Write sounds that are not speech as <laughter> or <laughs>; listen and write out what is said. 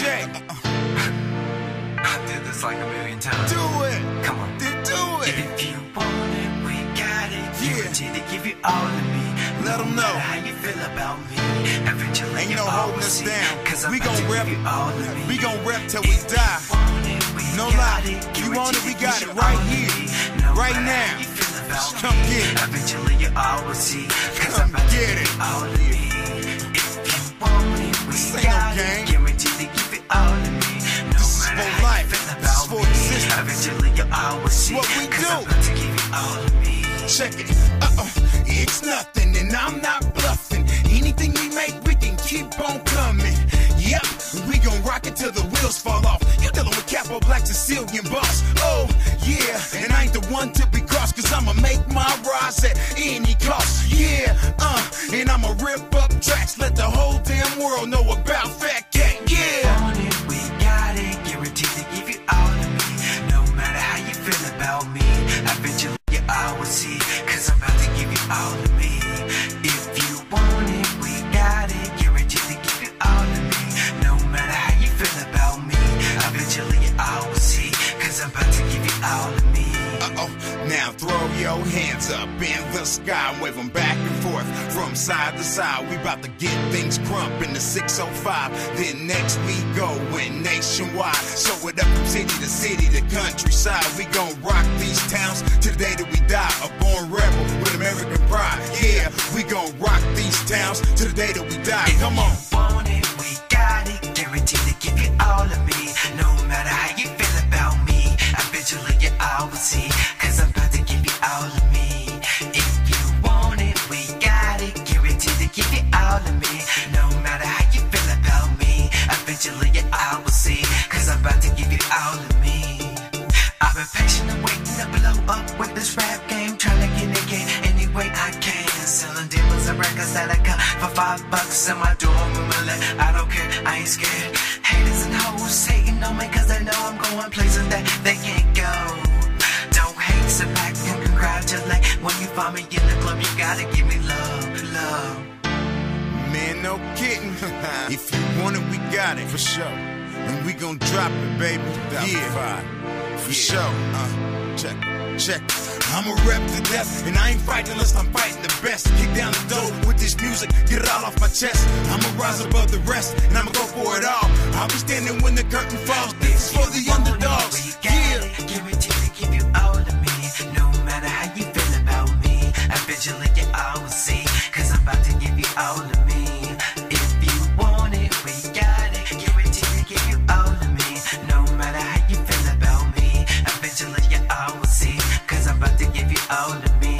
Jay. I did this like a million times. Do it. Come on. Do, do it. If you want it, we got it. Yeah. Guaranteed to give you all of me. Let no 'em know. how you feel about me. Eventually Ain't no holding us down. Cause We gon' rep- give you all of. We gon' rep till we die. You want it, we No lie. You want it, we got it right here. Right now. how you feel about Come me. get it. Eventually you always see. Cause Come I'm about get it. you all of me. What we do. I'm about to give you all of me. Check it. Uh-uh. It's nothing, and I'm not bluffing. Anything we make, we can keep on coming. Yep, we gon' rock it till the wheels fall off. You dealing with Capo Black Sicilian boss. Oh, yeah, and I ain't the one to be crossed, cause I'ma make my rise at any cost. Yeah, uh, and I'ma rip up tracks, let the whole damn world know about Fat I'm about to give you all of me. Uh-oh. Now throw your hands up in the sky, wave 'em back and forth from side to side. We about to get things crump in the 605. Then next we go in nationwide. Show it up from city to city to countryside. We gon' rock these towns till the day that we die. A born rebel with American pride. Yeah, we gon' rock these towns till the day that we die. Come on. All of me. If you want it, we got it. Guaranteed to give you all of me. No matter how you feel about me. Eventually you always see. Cause I'm about to give you all of me. I've been patiently waiting to blow up with this rap game, trying to get it game any way I can. Selling demos and records that I got for five bucks in my dorm room. I don't care, I ain't scared. Haters and hoes hating on me cause they know I'm going places that they can't go. Don't hate, sit back. When you find me in the club, you gotta give me love, love. Man, no kidding. <laughs> if you want it, we got it. For sure. And we gon' drop it, baby. Yeah. For sure. Uh, check, check. I'ma rep to death, and I ain't fighting unless I'm fighting the best. Kick down the door with this music, get it all off my chest. I'ma rise above the rest, and I'ma go for it all. I'll be standing when the curtain falls. This is for the underdogs. But you look at all and see, cause I'm about to give you all of me. If you want it, we got it. Guaranteed to give you all of me. No matter how you feel about me, eventually, bet you'll at see, cause I'm about to give you all of me.